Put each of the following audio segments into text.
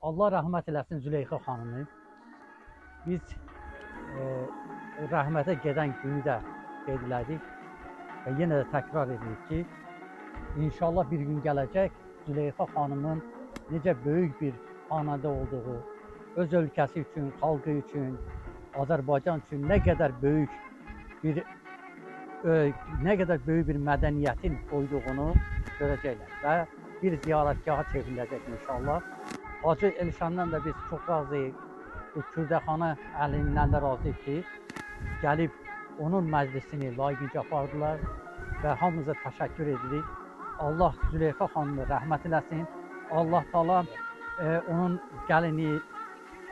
Allah rəhmət eləsin Züleyxa xanımı. Biz e, rəhmətə gedən günü də qeyd elədik və yenə də təkrar edirik ki, inşallah bir gün gələcək Züleyxa xanımın necə böyük bir xanədə olduğu, öz ölkəsi üçün, xalqı üçün, Azərbaycan üçün nə qədər böyük bir ö, nə qədər böyük bir mədəniyyətin qoyduğunu görəcəklər və bir ziyarətgaha çevriləcək inşallah. Hacı Elşandan da biz çox razıyıq. Bu Kürdəxana əlindən də razıyıq ki, gəlib onun məclisini layiqincə apardılar və hamımıza təşəkkür edirik. Allah Züleyxa xanımı rəhmət eləsin. Allah Taala e, onun gəlini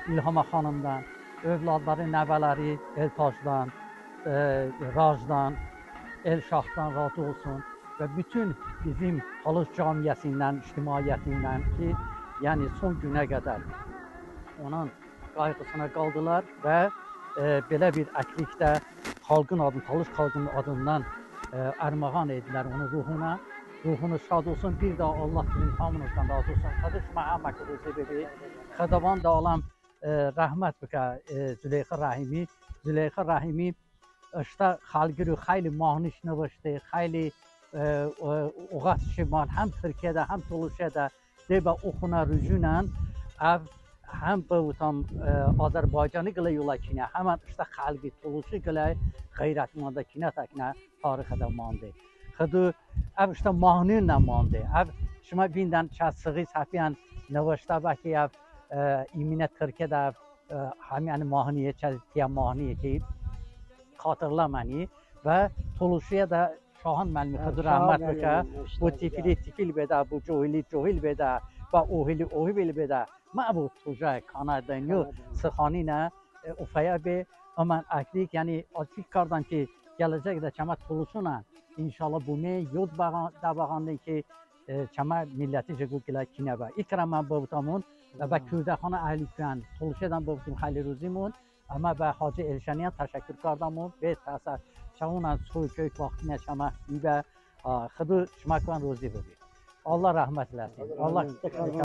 İlhama xanımdan, övladları, nəvələri Eltajdan, e, Rajdan, Elşahdan razı olsun və bütün bizim Talış camiyyəsindən, ictimaiyyətindən ki, yəni son günə qədər onun qayğısına qaldılar və e, belə bir əklikdə xalqın adını, talış xalqının adından e, ərmağan edilər onun ruhuna. Ruhunu şad olsun, bir də Allah sizin hamınızdan razı olsun. Qadir Məhəmməd Rəzibi, Xədavan da olan e, rəhmət bükə e, Züleyxa Rəhimi, Züleyxa Rəhimi işte xalqı rü xeyli mahnış növüşdü, xeyli e, e oğat şiman həm Türkiyədə, həm Toluşədə, ده هم تولوشه ده ده به oxuna rücünən ev hem bu tam Azərbaycanı qıla yola kinə, həmən işte xalqi tuluşu qıla qeyrətmanda kinə təkinə tarixdə mandı. Xıdı ev işte mahnıyla mandı. Ev şuma bindən çəsiği səfiyan növşdə bəki ev iminə Türkiye'də həmin mahnıya çəsiyə mahnıya ki xatırlamani və Tuluşuya شاهان من می‌خواد رحمت بکر با تیفیلی تیفیل بده با جوهیلی جوهیل بده با اوهیلی اوهیل بده. ما با توجه کانه دنیا سخانی نه اوفایا بی. اما من اکدیک یعنی آتی کردن که گلزه که در چمه تخلوشونن انشالله بومی یود در بغانده که چما ملیتی جگو کلا کنه با ایک را من بابتامون و با کرده خانه اهلی شوین تخلوشیدن بابتون خیلی روزیمون Əmə və Hacı Elşəniyə təşəkkürkar adamım və təəssər şəhuna su kök vaxtına şəmə və xıdı şmakvan rozi Allah rəhmət eləsin. Allah təşəkkür.